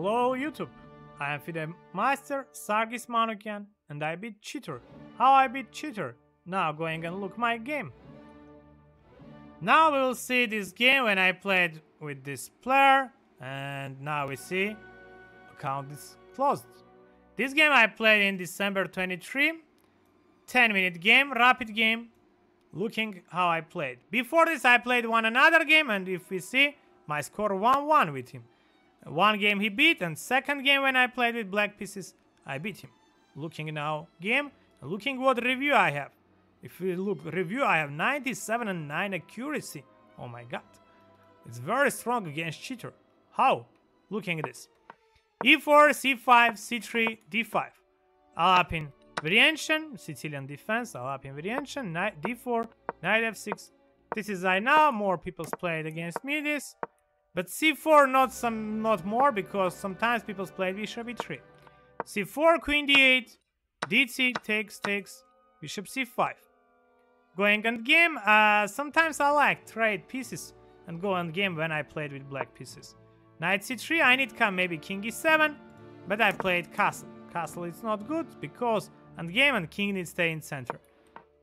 Hello YouTube, I am FIDE Master Sargis Manukyan and I beat Cheater. How I beat Cheater? Now going and look my game. Now we will see this game when I played with this player and now we see account is closed. This game I played in December 23, 10 minute game, rapid game, looking how I played. Before this I played one another game and if we see my score 1-1 with him. One game he beat and second game when I played with Black Pieces I beat him. Looking now game, looking what review I have. If we look review I have 97 and 9 accuracy. Oh my god. It's very strong against cheater. How? Looking at this. e4, c5, c3, d5. Alapin variation, Sicilian defense, Alapin variation, knight d4, knight f6. This is I now, more people played against me this. But c4 not some not more because sometimes people play bishop e3. c4, queen d8, d takes, takes, bishop c5. Going on game, uh, sometimes I like trade pieces and go on game when I played with black pieces. Knight c3, I need come maybe king e7, but I played castle. Castle is not good because on game and king needs stay in center.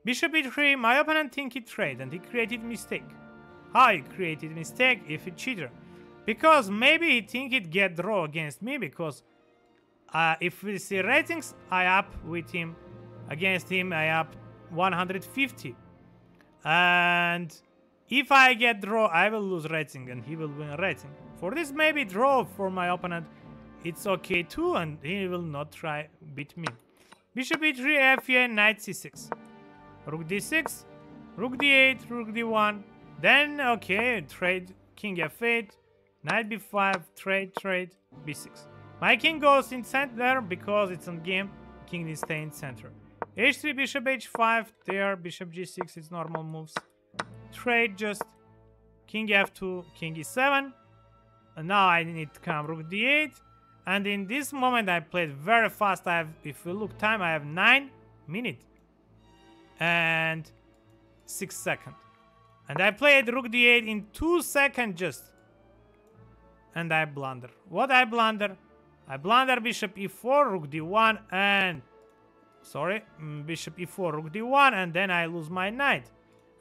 Bishop e3, my opponent think he trade and he created mistake. How he created mistake if he cheater? Because maybe he think he'd get draw against me because uh, if we see ratings, I up with him. Against him, I up 150. And if I get draw, I will lose rating and he will win rating. For this maybe draw for my opponent, it's okay too and he will not try beat me. Bishop e3, f8, knight c6. Rook d6, rook d8, rook d1. Then, okay, trade king f8, Knight b5, trade, trade, b6. My king goes in center because it's on game. King needs stay in center. h3, bishop h5, there, bishop g6, it's normal moves. Trade just king f2, king e7. And now I need to come rook d8. And in this moment I played very fast. I have, if we look time, I have 9 minutes and 6 seconds. And I played rook d8 in 2 seconds just and I blunder. What I blunder? I blunder bishop e4, rook d1, and... Sorry, mm, bishop e4, rook d1, and then I lose my knight.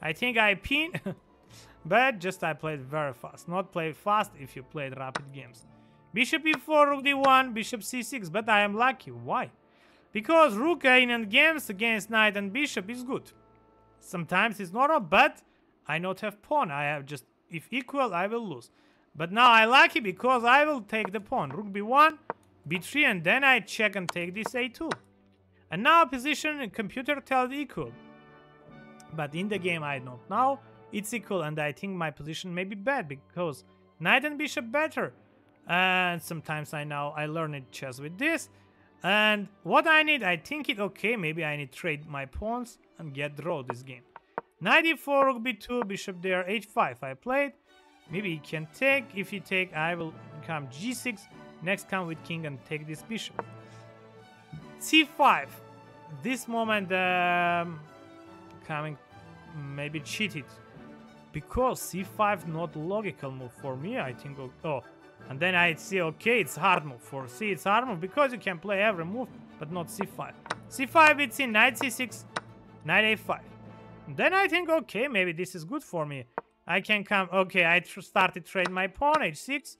I think I pin, but just I played very fast. Not play fast if you played rapid games. Bishop e4, rook d1, bishop c6, but I am lucky. Why? Because rook in games against knight and bishop is good. Sometimes it's normal, but I not have pawn. I have just, if equal, I will lose. But now I lucky because I will take the pawn. Rook b1, b3, and then I check and take this a2. And now position computer tells equal. But in the game I don't know. It's equal and I think my position may be bad because knight and bishop better. And sometimes I know I learn it chess with this. And what I need, I think it okay. Maybe I need trade my pawns and get draw this game. Knight e4, rook b2, bishop there, h5 I played. Maybe he can take. If he take, I will come g6. Next come with king and take this bishop. c5. This moment um, coming maybe cheated. Because c5 not logical move for me, I think. Oh, and then I see, okay, it's hard move. For c, it's hard move because you can play every move, but not c5. c5, it's in knight c6, knight a5. Then I think, okay, maybe this is good for me. I can come. Okay, I tr started trade my pawn. h6.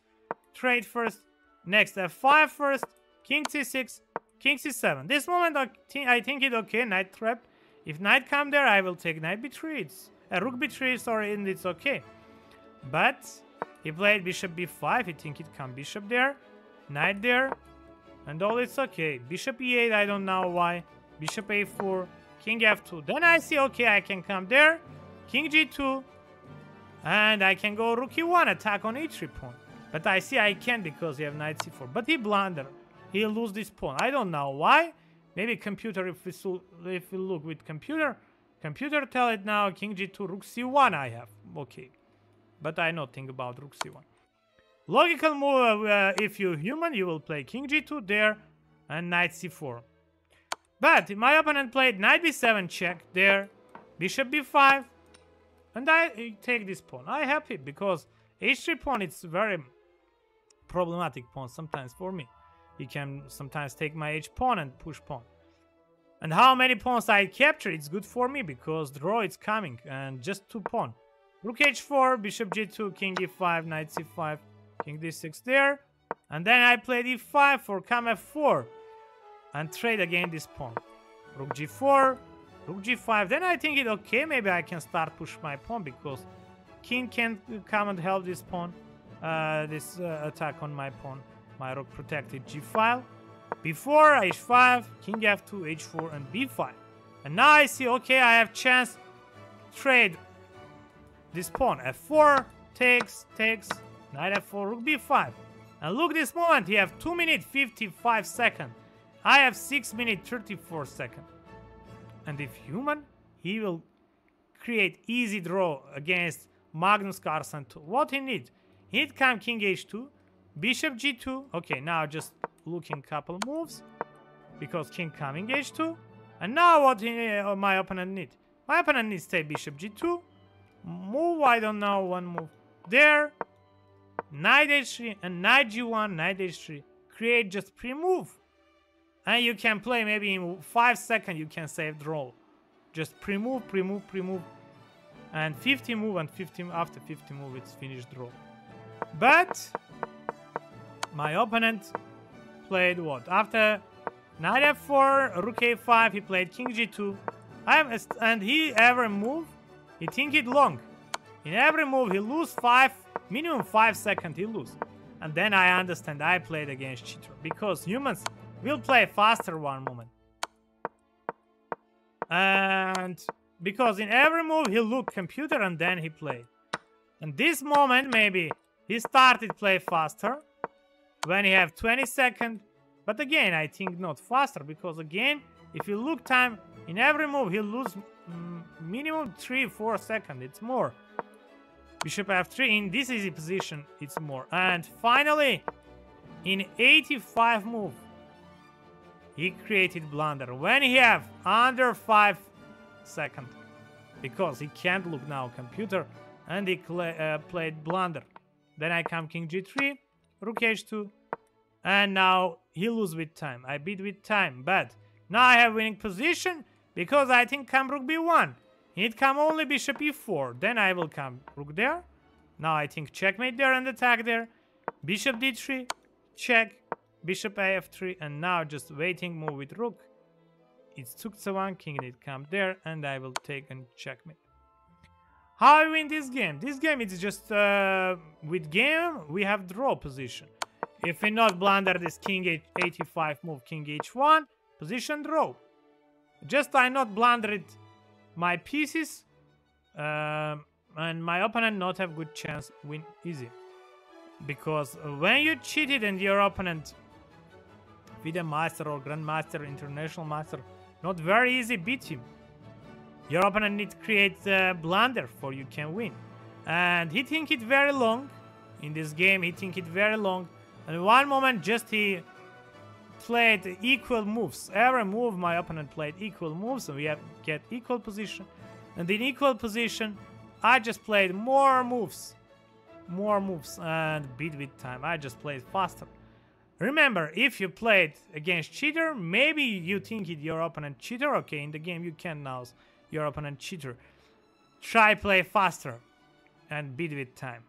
Trade first. Next, uh, f5 first. King c6. King c7. This moment, I think it okay. Knight trap. If knight come there, I will take knight b3. It's a rook b3, sorry, and it's okay. But he played bishop b5. He think it come bishop there. Knight there. And all it's okay. Bishop e8, I don't know why. Bishop a4. King f2. Then I see, okay, I can come there. King g2. And I can go rook e1, attack on e3 pawn. But I see I can't because he have knight c4. But he blunder. He'll lose this pawn. I don't know why. Maybe computer, if we, if we look with computer, computer tell it now, king g2, rook c1 I have. Okay. But I not think about rook c1. Logical move, uh, if you're human, you will play king g2 there and knight c4. But my opponent played knight b7 check there, bishop b5, and I take this pawn. I happy because h3 pawn it's very problematic pawn sometimes for me. He can sometimes take my h pawn and push pawn. And how many pawns I capture, it's good for me because draw is coming and just two pawn. Rook h4, bishop g2, king e5, knight c5, king d6 there. And then I play d5 for come f4 and trade again this pawn. Rook g4, rook g5. Then I think it okay, maybe I can start push my pawn because king can come and help this pawn, uh, this uh, attack on my pawn. My rook protected g file. Before h5, king f2, h4, and b5. And now I see, okay, I have chance trade this pawn. f4 takes, takes, knight f4, rook b5. And look this moment, he have 2 minutes 55 seconds. I have 6 minutes 34 seconds. And if human, he will create easy draw against Magnus Carlsen. What he need? He need come king h2, bishop g2. Okay, now just looking couple moves because king coming h2. And now what he, uh, my opponent need? My opponent needs stay bishop g2. Move, I don't know, one move. There, knight h3 and knight g1, knight h3. Create just pre-move. And you can play maybe in 5 seconds you can save draw. Just pre-move, pre-move, pre-move. And 50 move and 50 after 50 move it's finished draw. But my opponent played what? After knight f4, rook a5, he played king g2. I am and he ever move, he think it long. In every move he lose 5, minimum 5 seconds he lose. And then I understand I played against cheater. Because humans will play faster one moment. And because in every move he looked computer and then he played. And this moment maybe he started play faster when he have 20 seconds. But again, I think not faster because again, if you look time in every move, he lose minimum 3-4 seconds. It's more. Bishop f3 in this easy position, it's more. And finally, in 85 move, he created blunder when he have under 5 second. Because he can't look now computer and he uh, played blunder. Then I come king g3, rook h2, and now he lose with time. I beat with time, but now I have winning position because I think come rook b1. It come only bishop e4. Then I will come rook there. Now I think checkmate there and attack there. Bishop d3, check. Bishop af3, and now just waiting move with rook. It's took the one king and it come there, and I will take and checkmate. How I win this game? This game is just uh, with game we have draw position. If we not blunder this king h85 move, king h1, position draw. Just I not blundered my pieces, uh, and my opponent not have good chance win easy. Because when you cheated and your opponent FIDE Master or Grandmaster, International Master, not very easy beat him. Your opponent need to create a blunder for you can win. And he think it very long. In this game, he think it very long. And one moment, just he played equal moves. Every move my opponent played equal moves, and we have get equal position. And in equal position, I just played more moves. More moves and beat with time. I just played faster. Remember, if you played against cheater, maybe you think it your opponent cheater. Okay, in the game you can now your opponent cheater. Try play faster and beat with time.